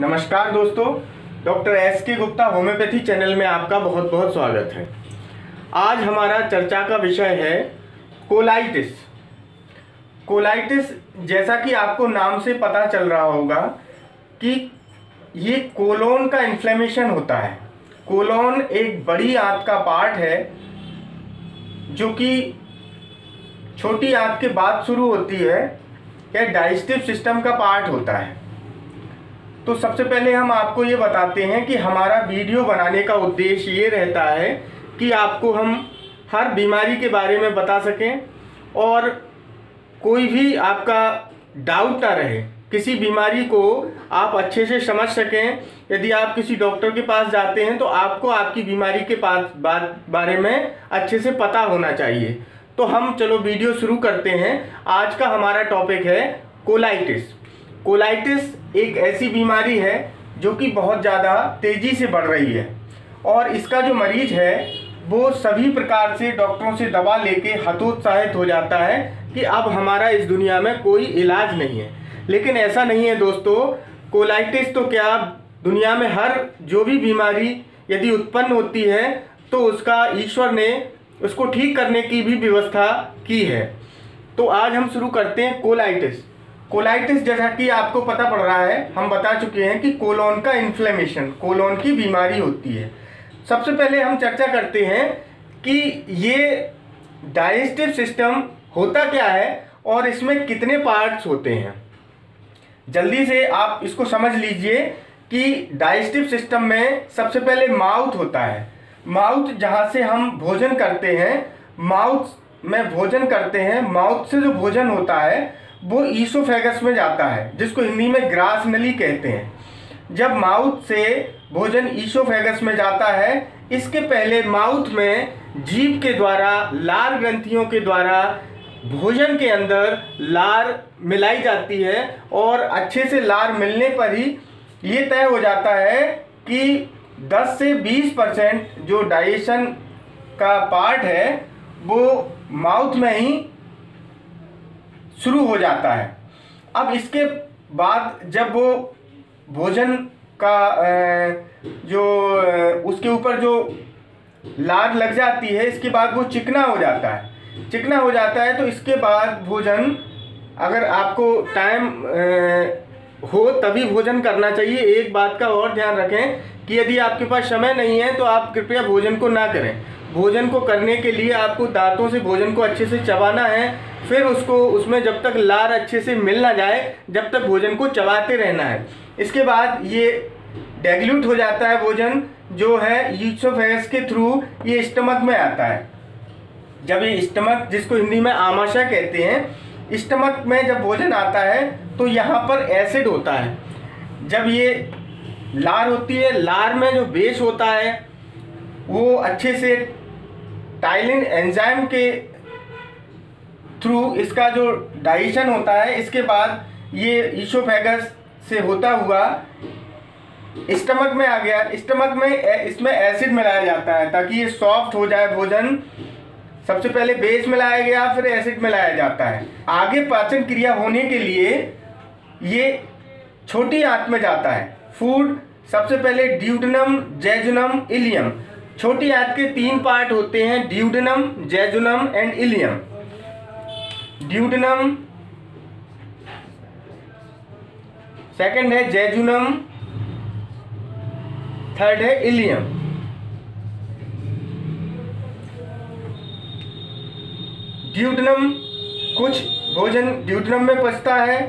नमस्कार दोस्तों, doctor S के गुप्ता होम्योपैथी चैनल में आपका बहुत बहुत स्वागत है। आज हमारा चर्चा का विषय है कोलाइटिस। कोलाइटिस, जैसा कि आपको नाम से पता चल रहा होगा कि ये कोलोन का इन्फ्लेमेशन होता है। कोलोन एक बड़ी आंत का पार्ट है, जो कि छोटी आंत के बाद शुरू होती है यह डाइजेस्टिव सिस्टम का पार्ट होता है। तो सबसे पहले हम आपको ये बताते हैं कि हमारा वीडियो बनाने का उद्देश्य ये रहता है कि आपको हम हर बीमारी के बारे में बता सकें और कोई भी आपका डाउट ना रहे। किसी बीमारी को आप अच्छे से समझ सकें। यदि आप किसी डॉक्टर के पास जाते हैं तो आपको आपकी बीमारी के पास बारे में अच्छे से पता होना चाहिए। तो हम चलो वीडियो शुरू करते हैं। आज का हमारा टॉपिक है कोलाइटिस कोलाइटिस एक ऐसी बीमारी है जो कि बहुत ज़्यादा तेज़ी से बढ़ रही है। और इसका जो मरीज़ है, वो सभी प्रकार से डॉक्टरों से दवा लेके हतोत्साहित हो जाता है कि अब हमारा इस दुनिया में कोई इलाज नहीं है। लेकिन ऐसा नहीं है दोस्तों, कोलाइटिस तो क्या दुनिया में हर जो भी बीमारी यदि उत्पन्न होती है तो उसका ईश्वर ने उसको ठीक करने की भी व्यवस्था की है। तो आज हम शुरू करते हैं कोलाइटिस। कोलाइटिस जैसा कि आपको पता पड़ रहा है, हम बता चुके हैं कि कोलोन का इन्फ्लेमेशन कोलोन की बीमारी होती है। सबसे पहले हम चर्चा करते हैं कि ये डाइजेस्टिव सिस्टम होता क्या है और इसमें कितने पार्ट्स होते हैं। जल्दी से आप इसको समझ लीजिए कि डाइजेस्टिव सिस्टम में सबसे पहले माउथ होता है। माउथ जहाँ से हम भोजन करते हैं माउथ में भोजन करते हैं माउथ से जो भोजन होता है वो ईसोफेगस में जाता है, जिसको हिंदी में ग्रास नली कहते हैं। जब माउथ से भोजन ईसोफेगस में जाता है, इसके पहले माउथ में जीभ के द्वारा, लार ग्रंथियों के द्वारा, भोजन के अंदर लार मिलाई जाती है और अच्छे से लार मिलने पर ही ये तय हो जाता है कि 10 से 20 परसेंट जो डाइजेशन का पार्ट है, वो माउथ में ही शुरू हो जाता है। अब इसके बाद जब वो भोजन का जो उसके ऊपर जो लार लग जाती है, इसके बाद वो चिकना हो जाता है। चिकना हो जाता है तो इसके बाद भोजन, अगर आपको टाइम हो तभी भोजन करना चाहिए। एक बात का और ध्यान रखें कि यदि आपके पास समय नहीं है तो आप कृपया भोजन को ना करें। भोजन को करने के लिए आपको दांतों से भोजन को अच्छे से चबाना है, फिर उसको उसमें जब तक लार अच्छे से मिल ना जाए, जब तक भोजन को चबाते रहना है। इसके बाद ये डेगल्यूट हो जाता है भोजन, जो है यूसोफेगस के थ्रू ये स्टमक में आता है। जब ये स्टमक जिसको हिंदी में आमाशा कहते हैं स्टमक में जब भोजन आता है तो यहाँ पर एसिड होता है। जब ये लार होती है, लार में जो बेस होता है, वो अच्छे से टाइलिन एंजाइम के थ्रू इसका जो डाइजेशन होता है, इसके बाद ये ईशोफेगस से होता हुआ स्टमक में आ गया। स्टमक में, इसमें एसिड मिलाया जाता है ताकि ये सॉफ्ट हो जाए भोजन। सबसे पहले बेस मिलाया गया, फिर एसिड मिलाया जाता है। आगे पाचन क्रिया होने के लिए ये छोटी आंत में जाता है। फ़ूड, सबसे पहले ड्यूडनम जैजुनम, इलियम। छोटी आंत के तीन पार्ट होते हैं, duodenum jejunum and ileum. Duodenum second है जैजुनम थर्ड है इलियम। ड्यूडनम, कुछ भोजन ड्यूडनम में पचता है,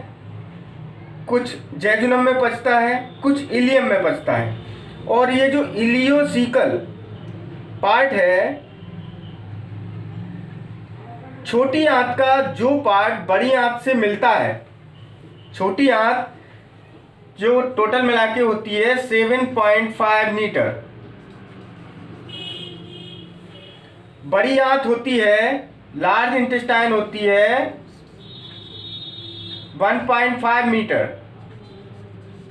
कुछ जैजुनम में पचता है, कुछ इलियम में पचता है। और ये जो इलियोसिकल पार्ट है। छोटी आंत का जो पार्ट बड़ी आंत से मिलता है, छोटी आंत जो टोटल मिला के होती है सेवन पॉइंट फाइव मीटर। बड़ी आंत होती है, लार्ज इंटेस्टाइन होती है 1.5 मीटर।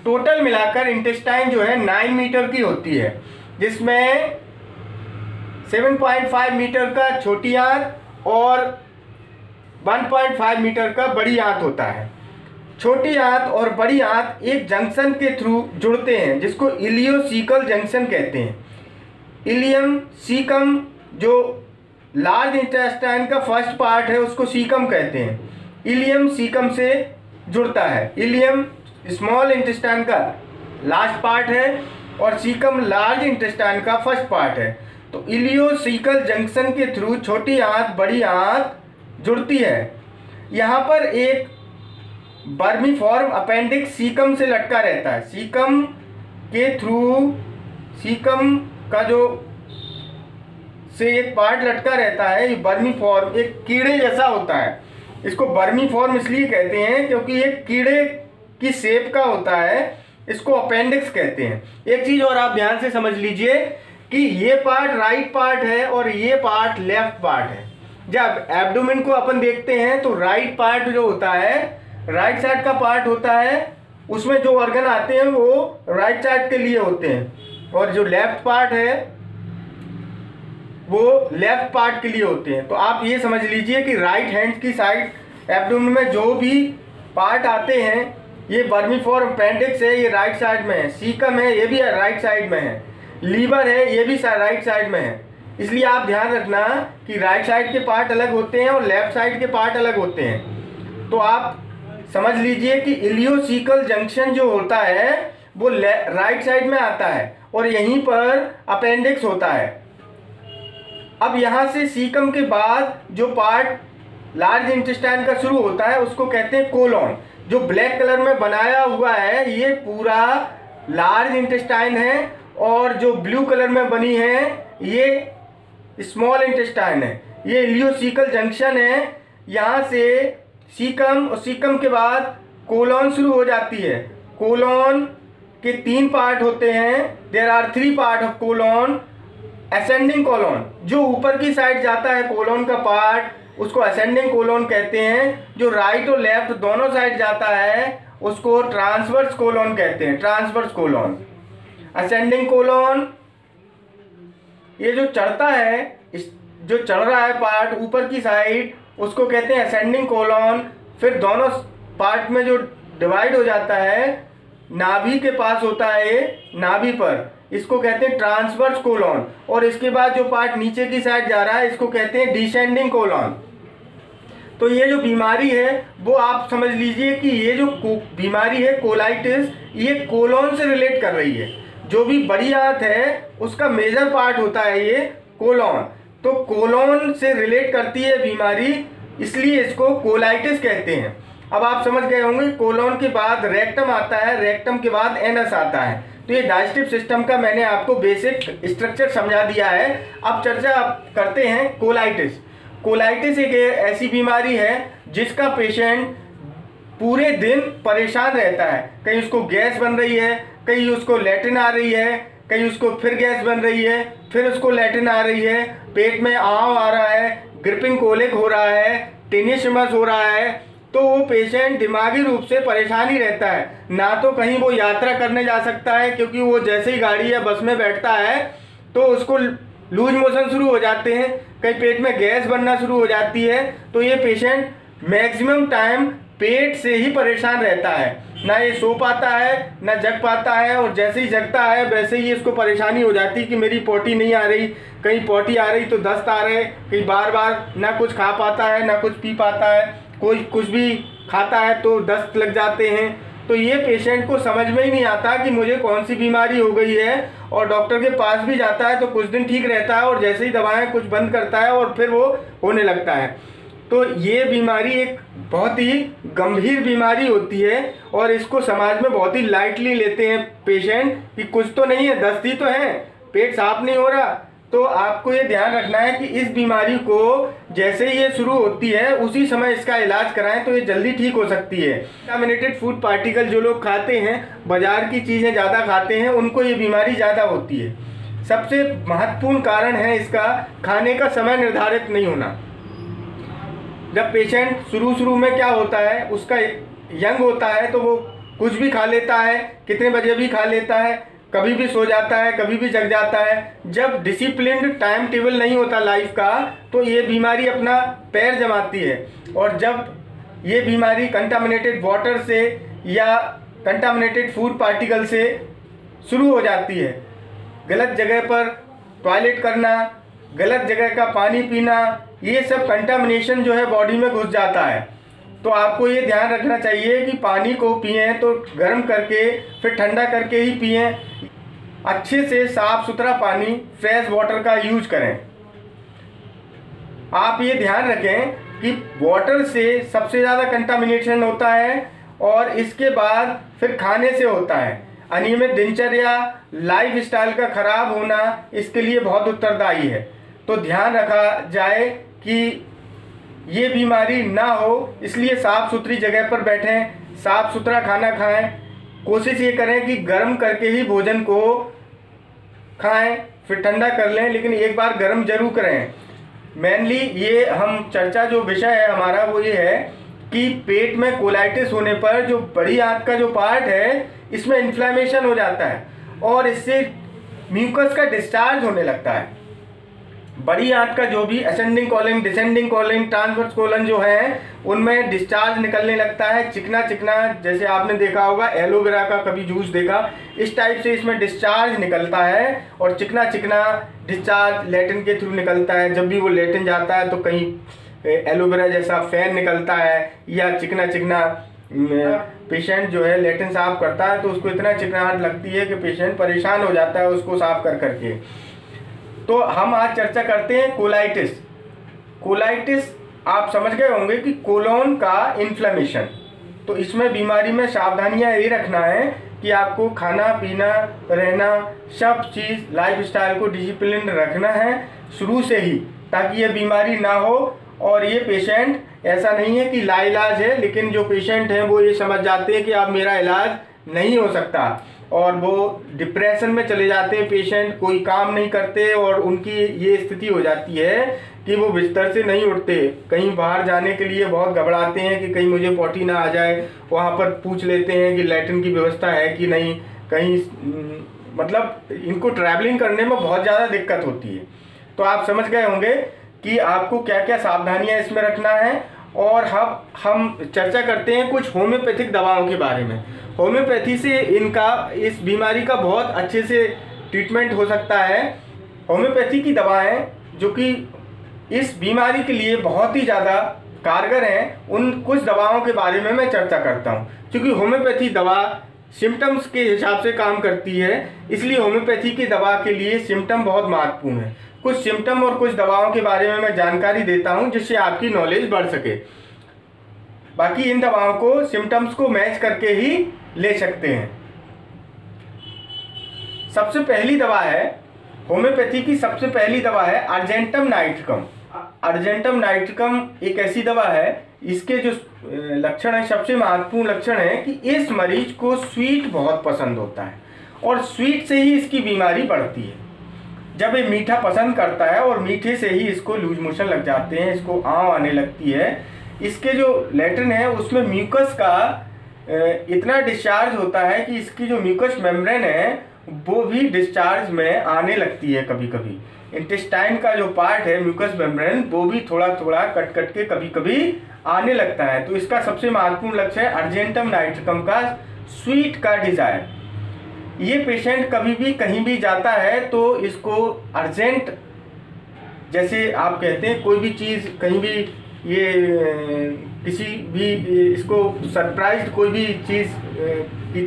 टोटल मिलाकर इंटेस्टाइन जो है 9 मीटर की होती है, जिसमें 7.5 मीटर का छोटी आंत और 1.5 मीटर का बड़ी आंत होता है। छोटी आंत और बड़ी आंत एक जंक्शन के थ्रू जुड़ते हैं, जिसको इलियोसिकल जंक्शन कहते हैं। इलियम सीकम जो लार्ज इंटेस्टाइन का फ़र्स्ट पार्ट है, उसको सीकम कहते हैं। इलियम सीकम से जुड़ता है। इलियम स्मॉल इंटेस्टाइन का लास्ट पार्ट है और सीकम लार्ज इंटेस्टाइन का फ़र्स्ट पार्ट है। तो इलियोसिकल जंक्शन के थ्रू छोटी आंत, बड़ी आंत जुड़ती है। यहाँ पर एक बर्मी फॉर्म अपेंडिक्स सीकम से लटका रहता है। सीकम के थ्रू, सीकम का जो से एक पार्ट लटका रहता है, ये बर्मी फॉर्म एक कीड़े जैसा होता है। इसको बर्मी फॉर्म इसलिए कहते हैं क्योंकि ये कीड़े की शेप का होता है, इसको अपेंडिक्स कहते हैं। एक चीज़ और आप ध्यान से समझ लीजिए कि ये पार्ट राइट पार्ट है और ये पार्ट लेफ़्ट पार्ट है। जब एब्डोमिन को अपन देखते हैं तो राइट पार्ट जो होता है राइट साइड का पार्ट होता है, उसमें जो ऑर्गन आते हैं, वो राइट साइड के लिए होते हैं। और जो लेफ़्ट पार्ट है, वो लेफ़्ट पार्ट के लिए होते हैं। तो आप ये समझ लीजिए कि राइट हैंड की साइड एब्डोमिन में जो भी पार्ट आते हैं, ये बर्मी बर्मीफोर अपेंडिक्स है, ये राइट साइड में है सीकम है, ये भी राइट साइड में है। लीवर है, ये भी राइट साइड में है। इसलिए आप ध्यान रखना कि राइट साइड के पार्ट अलग होते हैं और लेफ़्ट साइड के पार्ट अलग होते हैं। तो आप समझ लीजिए कि इलियोसिकल जंक्शन जो होता है, वो राइट साइड में आता है और यहीं पर अपेंडिक्स होता है। अब यहाँ से सीकम के बाद जो पार्ट लार्ज इंटेस्टाइन का शुरू होता है, उसको कहते हैं कोलॉन जो ब्लैक कलर में बनाया हुआ है, ये पूरा लार्ज इंटेस्टाइन है और जो ब्लू कलर में बनी है, ये स्मॉल इंटेस्टाइन है। ये इलियोसिकल जंक्शन है। यहाँ से सीकम और सीकम के बाद कोलॉन शुरू हो जाती है। कोलॉन के तीन पार्ट होते हैं। There are three part of colon ascending colon जो ऊपर की साइड जाता है कोलोन का पार्ट उसको असेंडिंग कोलोन कहते हैं। जो राइट और लेफ़्ट दोनों साइड जाता है, उसको ट्रांसवर्स कोलोन कहते हैं। ट्रांसवर्स कोलोन असेंडिंग कोलोन ये जो चढ़ता है, इस जो चढ़ रहा है पार्ट ऊपर की साइड उसको कहते हैं असेंडिंग कोलोन फिर दोनों पार्ट में जो डिवाइड हो जाता है, नाभि के पास होता है ये नाभि पर। इसको कहते हैं ट्रांसवर्स कोलोन और इसके बाद जो पार्ट नीचे की साइड जा रहा है, इसको कहते हैं डिसेंडिंग कोलोन तो ये जो बीमारी है, वो आप समझ लीजिए कि ये जो बीमारी है कोलाइटिस ये कोलोन से रिलेट कर रही है। जो भी बड़ी आंत है, उसका मेजर पार्ट होता है ये कोलोन तो कोलोन से रिलेट करती है बीमारी, इसलिए इसको कोलाइटिस कहते हैं। अब आप समझ गए होंगे कोलोन के बाद रेक्टम आता है रेक्टम के बाद एनस आता है। तो ये डाइजेस्टिव सिस्टम का मैंने आपको बेसिक स्ट्रक्चर समझा दिया है। अब चर्चा करते हैं कोलाइटिस कोलाइटिस एक ऐसी बीमारी है जिसका पेशेंट पूरे दिन परेशान रहता है। कहीं उसको गैस बन रही है, कहीं उसको लेटिन आ रही है, कहीं उसको फिर गैस बन रही है, फिर उसको लेटिन आ रही है, पेट में आव आ रहा है, ग्रिपिंग कोलिक हो रहा है टेनिशमस हो रहा है तो वो पेशेंट दिमागी रूप से परेशान ही रहता है। ना तो कहीं वो यात्रा करने जा सकता है, क्योंकि वो जैसे ही गाड़ी या बस में बैठता है तो उसको लूज मोशन शुरू हो जाते हैं, कहीं पेट में गैस बनना शुरू हो जाती है तो ये पेशेंट मैक्सिमम टाइम पेट से ही परेशान रहता है। ना ये सो पाता है, ना जग पाता है और जैसे ही जगता है, वैसे ही इसको परेशानी हो जाती है कि मेरी पोटी नहीं आ रही। कहीं पोटी आ रही तो दस्त आ रहे, कहीं बार बार ना कुछ खा पाता है, ना कुछ पी पाता है। कोई कुछ भी खाता है तो दस्त लग जाते हैं। तो ये पेशेंट को समझ में ही नहीं आता कि मुझे कौन सी बीमारी हो गई है और डॉक्टर के पास भी जाता है तो कुछ दिन ठीक रहता है और जैसे ही दवाएँ कुछ बंद करता है और फिर वो होने लगता है। तो ये बीमारी एक बहुत ही गंभीर बीमारी होती है और इसको समाज में बहुत ही लाइटली लेते हैं पेशेंट कि कुछ तो नहीं है, दस्त तो है, पेट साफ़ नहीं हो रहा। तो आपको ये ध्यान रखना है कि इस बीमारी को जैसे ही ये शुरू होती है, उसी समय इसका इलाज कराएँ तो ये जल्दी ठीक हो सकती है। कंटामिनेटेड फ़ूड पार्टिकल जो लोग खाते हैं, बाज़ार की चीज़ें ज़्यादा खाते हैं, उनको ये बीमारी ज़्यादा होती है। सबसे महत्वपूर्ण कारण है इसका, खाने का समय निर्धारित नहीं होना। जब पेशेंट शुरू शुरू में क्या होता है, उसका यंग होता है तो वो कुछ भी खा लेता है, कितने बजे भी खा लेता है, कभी भी सो जाता है, कभी भी जग जाता है। जब डिसिप्लिन टाइम टेबल नहीं होता लाइफ का तो ये बीमारी अपना पैर जमाती है। और जब ये बीमारी कंटामिनेटेड वाटर से या कंटामिनेटेड फ़ूड पार्टिकल से शुरू हो जाती है। गलत जगह पर टॉयलेट करना गलत जगह का पानी पीना, ये सब कंटामिनेशन जो है बॉडी में घुस जाता है। तो आपको ये ध्यान रखना चाहिए कि पानी को पिए तो गर्म करके, फिर ठंडा करके ही पिए। अच्छे से साफ़ सुथरा पानी फ्रेश वाटर का यूज़ करें। आप ये ध्यान रखें कि वाटर से सबसे ज़्यादा कंटामिनेशन होता है और इसके बाद फिर खाने से होता है। अनियमित दिनचर्या लाइफ स्टाइल का खराब होना, इसके लिए बहुत उत्तरदायी है। तो ध्यान रखा जाए कि ये बीमारी ना हो, इसलिए साफ़ सुथरी जगह पर बैठें, साफ़ सुथरा खाना खाएँ। कोशिश ये करें कि गर्म करके ही भोजन को खाएँ, फिर ठंडा कर लें, लेकिन एक बार गर्म ज़रूर करें। मेनली ये हम चर्चा जो विषय है हमारा वो ये है कि पेट में कोलाइटिस होने पर जो बड़ी आंत का जो पार्ट है, इसमें इन्फ्लामेशन हो जाता है और इससे म्यूकस का डिस्चार्ज होने लगता है। बड़ी आंत का जो भी ascending colon descending colon transverse colon जो है, उनमें डिस्चार्ज निकलने लगता है, चिकना चिकना, जैसे आपने देखा होगा एलोवेरा का कभी जूस देखा, इस टाइप से इसमें डिस्चार्ज निकलता है और चिकना चिकना डिस्चार्ज लेटिन के थ्रू निकलता है। जब भी वो लेटिन जाता है तो कहीं एलोवेरा जैसा फ़ैन निकलता है या चिकना चिकना पेशेंट जो है लेटिन साफ़ करता है तो उसको इतना चिकनाहट लगती है कि पेशेंट परेशान हो जाता है उसको साफ़ कर करके। तो हम आज चर्चा करते हैं कोलाइटिस। कोलाइटिस, आप समझ गए होंगे कि कोलोन का इन्फ्लेमेशन तो इसमें बीमारी में सावधानियाँ ये रखना है कि आपको खाना, पीना, रहना, सब चीज़ लाइफ स्टाइल को डिसिप्लिन रखना है शुरू से ही, ताकि ये बीमारी ना हो और ये पेशेंट ऐसा नहीं है कि लाइलाज है, लेकिन जो पेशेंट हैं वो ये समझ जाते हैं कि अब मेरा इलाज नहीं हो सकता। और वो डिप्रेशन में चले जाते हैं पेशेंट कोई काम नहीं करते और उनकी ये स्थिति हो जाती है कि वो बिस्तर से नहीं उठते। कहीं बाहर जाने के लिए बहुत घबराते हैं कि कहीं मुझे पोटी ना आ जाए। वहाँ पर पूछ लेते हैं कि लैट्रिन की व्यवस्था है कि नहीं। कहीं मतलब इनको ट्रैवलिंग करने में बहुत ज़्यादा दिक्कत होती है। तो आप समझ गए होंगे कि आपको क्या क्या सावधानियाँ इसमें रखना है और हम हम चर्चा करते हैं कुछ होम्योपैथिक दवाओं के बारे में। होम्योपैथी से इनका, इस बीमारी का बहुत अच्छे से ट्रीटमेंट हो सकता है। होम्योपैथी की दवाएँ, जो कि इस बीमारी के लिए बहुत ही ज़्यादा कारगर हैं, उन कुछ दवाओं के बारे में मैं चर्चा करता हूँ। क्योंकि होम्योपैथी दवा सिम्टम्स के हिसाब से काम करती है, इसलिए होम्योपैथी की दवा के लिए सिम्टम बहुत महत्वपूर्ण है। कुछ सिम्टम और कुछ दवाओं के बारे में मैं जानकारी देता हूँ, जिससे आपकी नॉलेज बढ़ सके। बाकी इन दवाओं को सिम्टम्स को मैच करके ही ले सकते हैं। सबसे पहली दवा है, होम्योपैथी की सबसे पहली दवा है अर्जेंटम नाइट्रिकम। अर्जेंटम नाइट्रिकम एक ऐसी दवा है, इसके जो लक्षण है, सबसे महत्वपूर्ण लक्षण है कि इस मरीज़ को स्वीट बहुत पसंद होता है और स्वीट से ही इसकी बीमारी बढ़ती है। जब ये मीठा पसंद करता है और मीठे से ही इसको लूज मोशन लग जाते हैं, इसको आँव आने लगती है, इसके जो लेटरिन है, उसमें म्यूकस का इतना डिस्चार्ज होता है कि इसकी जो म्यूकस मेम्ब्रेन है, वो भी डिस्चार्ज में आने लगती है कभी कभी इंटेस्टाइन का जो पार्ट है म्यूकस मेम्ब्रेन वो भी थोड़ा थोड़ा कट कट के कभी कभी आने लगता है। तो इसका सबसे महत्वपूर्ण लक्ष्य है अर्जेंटम नाइट्रिकम का स्वीट का डिज़ायर ये पेशेंट कभी भी कहीं भी जाता है तो इसको अर्जेंट जैसे आप कहते हैं, कोई भी चीज़ कहीं भी ये किसी भी, इसको सरप्राइज़ कोई भी चीज़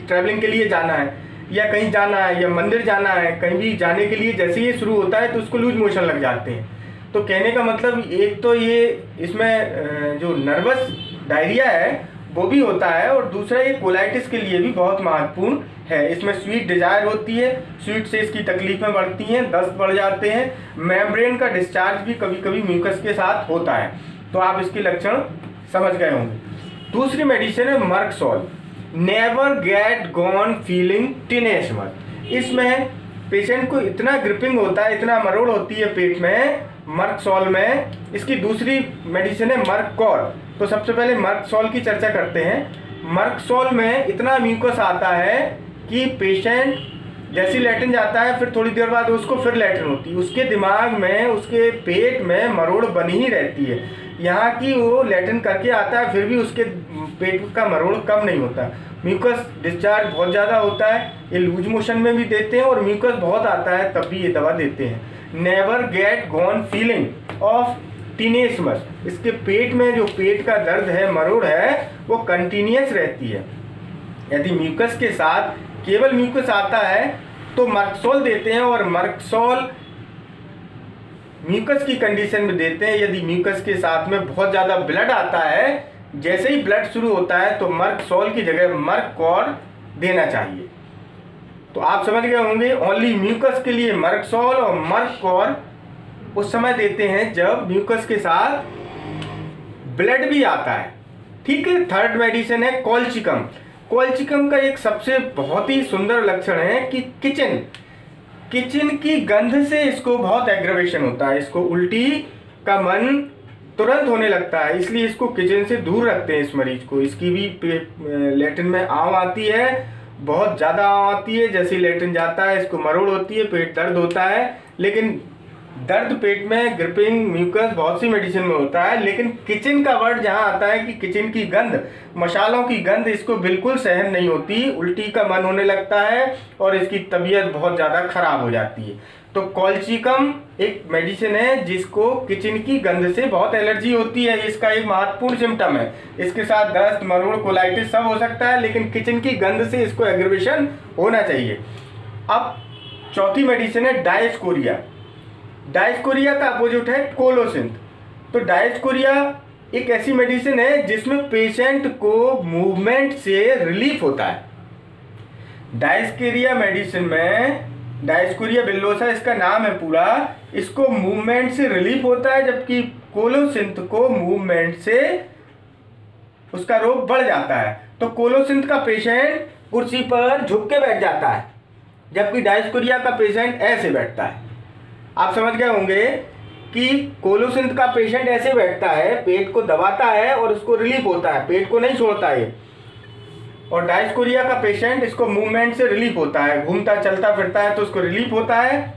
ट्रैवलिंग के लिए जाना है, या कहीं जाना है, या मंदिर जाना है, कहीं भी जाने के लिए जैसे ये शुरू होता है तो उसको लूज मोशन लग जाते हैं। तो कहने का मतलब एक तो ये, इसमें जो नर्वस डायरिया है, वो भी होता है और दूसरा ये कोलाइटिस के लिए भी बहुत महत्वपूर्ण है। इसमें स्वीट डिज़ायर होती है स्वीट से इसकी तकलीफें बढ़ती हैं, दस्त बढ़ जाते हैं मेम्ब्रेन का डिस्चार्ज भी कभी कभी म्यूकस के साथ होता है। तो आप इसके लक्षण समझ गए होंगे। दूसरी मेडिसिन है Merc sol never get gone feeling टिनेशमर इसमें पेशेंट को इतना ग्रिपिंग होता है, इतना मरोड़ होती है पेट में मर्कसॉल में। इसकी दूसरी मेडिसिन है मर्ककॉल तो सबसे पहले मर्कसॉल की चर्चा करते हैं। मर्कसॉल में इतना म्यूकस आता है कि पेशेंट जैसी लेटरिन जाता है, फिर थोड़ी देर बाद उसको फिर लेटरिन होती है। उसके दिमाग में, उसके पेट में मरोड़ बनी ही रहती है। यहाँ की वो लेटन करके आता है, फिर भी उसके पेट का मरोड़ कम नहीं होता। म्यूकस डिस्चार्ज बहुत ज़्यादा होता है, ये लूज मोशन में भी देते हैं और म्यूकस बहुत आता है, तब भी ये दवा देते हैं। Never get gone feeling of tenesmus इसके पेट में जो पेट का दर्द है, मरोड़ है, वो कंटिन्यूस रहती है। यदि म्यूकस के साथ केवल म्यूकस आता है तो मर्कसोल देते हैं और मर्कसोल म्यूकस की कंडीशन में देते हैं। यदि म्यूकस के साथ में बहुत ज़्यादा ब्लड आता है, जैसे ही ब्लड शुरू होता है तो मर्क सॉल की जगह मर्क कॉर देना चाहिए। तो आप समझ गए होंगे ओनली म्यूकस के लिए मर्क सॉल और मर्क कॉर उस समय देते हैं जब म्यूकस के साथ ब्लड भी आता है। ठीक है थर्ड मेडिसिन है कॉलचिकम कॉलचिकम का एक सबसे बहुत ही सुंदर लक्षण है कि किचन किचन की गंध से इसको बहुत एग्रवेशन होता है। इसको उल्टी का मन तुरंत होने लगता है, इसलिए इसको किचन से दूर रखते हैं इस मरीज़ को। इसकी भी लेटिन में आव आती है, बहुत ज़्यादा आव आती है, जैसे लेटिन जाता है, इसको मरोड़ होती है, पेट दर्द होता है, लेकिन दर्द पेट में, ग्रिपिंग, म्यूकस, बहुत सी मेडिसिन में होता है, लेकिन किचन का वर्ड जहाँ आता है कि किचन की गंध मसालों की गंध इसको बिल्कुल सहन नहीं होती, उल्टी का मन होने लगता है और इसकी तबीयत बहुत ज़्यादा खराब हो जाती है। तो कॉल्चिकम एक मेडिसिन है जिसको किचन की गंध से बहुत एलर्जी होती है, इसका एक महत्वपूर्ण सिम्टम है। इसके साथ दस्त, मरोड़, कोलाइटिस सब हो सकता है, लेकिन किचन की गंध से इसको एग्रीवेशन होना चाहिए। अब चौथी मेडिसिन है डायस्कोरिया डायस्कोरिया का अपोजिट है कोलोसिंथ तो डायस्कोरिया एक ऐसी मेडिसिन है जिसमें पेशेंट को मूवमेंट से रिलीफ होता है। डायस्केरिया मेडिसिन में डायस्कोरिया बिल्लोसा इसका नाम है पूरा, इसको मूवमेंट से रिलीफ होता है, जबकि कोलोसिंथ को मूवमेंट से उसका रोग बढ़ जाता है। तो कोलोसिंथ का पेशेंट कुर्सी पर झुक के बैठ जाता है, जबकि डायस्कोरिया का पेशेंट ऐसे बैठता है। आप समझ गए होंगे कि कोलोसिंथ का पेशेंट ऐसे बैठता है, पेट को दबाता है और उसको रिलीफ होता है, पेट को नहीं छोड़ता है और डायस्कोरिया का पेशेंट इसको मूवमेंट से रिलीफ होता है, घूमता, चलता, फिरता है तो उसको रिलीफ होता है।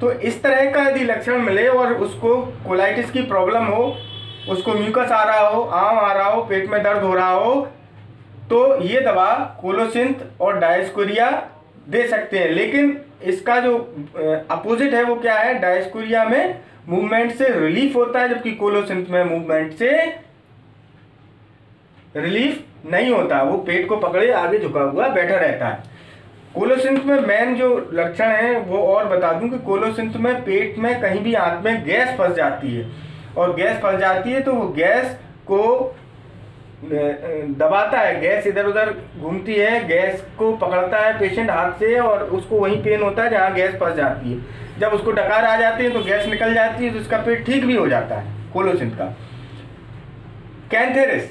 तो इस तरह का यदि लक्षण मिले और उसको कोलाइटिस की प्रॉब्लम हो, उसको म्यूकस आ रहा हो, आम आ रहा हो, पेट में दर्द हो रहा हो तो ये दवा कोलोसिंथ और डायस्कोरिया दे सकते हैं। लेकिन इसका जो अपोजिट है वो क्या है? डायस्कोरिया में मूवमेंट से रिलीफ होता है, जबकि कोलोसिंथ में मूवमेंट से रिलीफ नहीं होता। वो पेट को पकड़े, आगे झुका हुआ, बैठा रहता है। कोलोसिंथ में मेन जो लक्षण है, वो और बता दूँ कि कोलोसिंथ में पेट में कहीं भी हाथ में गैस फंस जाती है। और गैस फंस जाती है तो वो गैस को दबाता है, गैस इधर उधर घूमती है, गैस को पकड़ता है पेशेंट हाथ से और उसको वहीं पेन होता है जहाँ गैस फंस जाती है। जब उसको डकार आ जाती है तो गैस निकल जाती है तो उसका पेट ठीक भी हो जाता है कोलोसिन का। कैंथेरिस।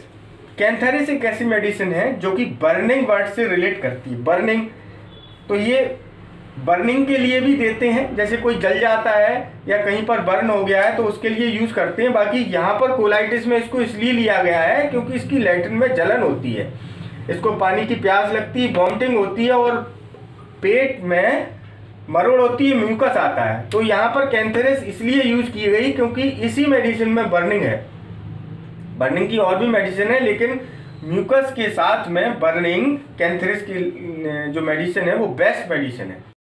कैंथेरिस एक ऐसी मेडिसिन है जो कि बर्निंग वर्ड से रिलेट करती है। बर्निंग तो ये बर्निंग के लिए भी देते हैं। जैसे कोई जल जाता है या कहीं पर बर्न हो गया है तो उसके लिए यूज़ करते हैं। बाकी यहाँ पर कोलाइटिस में इसको इसलिए लिया गया है क्योंकि इसकी लेटरिन में जलन होती है। इसको पानी की प्यास लगती है वॉमिटिंग होती है और पेट में मरोड़ होती है म्यूकस आता है। तो यहाँ पर कैंथेरिस इसलिए यूज़ की गई क्योंकि इसी मेडिसिन में बर्निंग है। बर्निंग की और भी मेडिसिन है, लेकिन म्यूकस के साथ में बर्निंग कैंथेरिस की जो मेडिसिन है, वो बेस्ट मेडिसिन है।